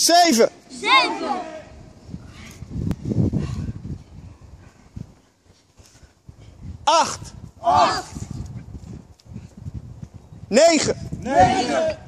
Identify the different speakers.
Speaker 1: Zeven.
Speaker 2: Zeven.
Speaker 1: Acht.
Speaker 2: Acht.
Speaker 1: Negen.
Speaker 2: Negen.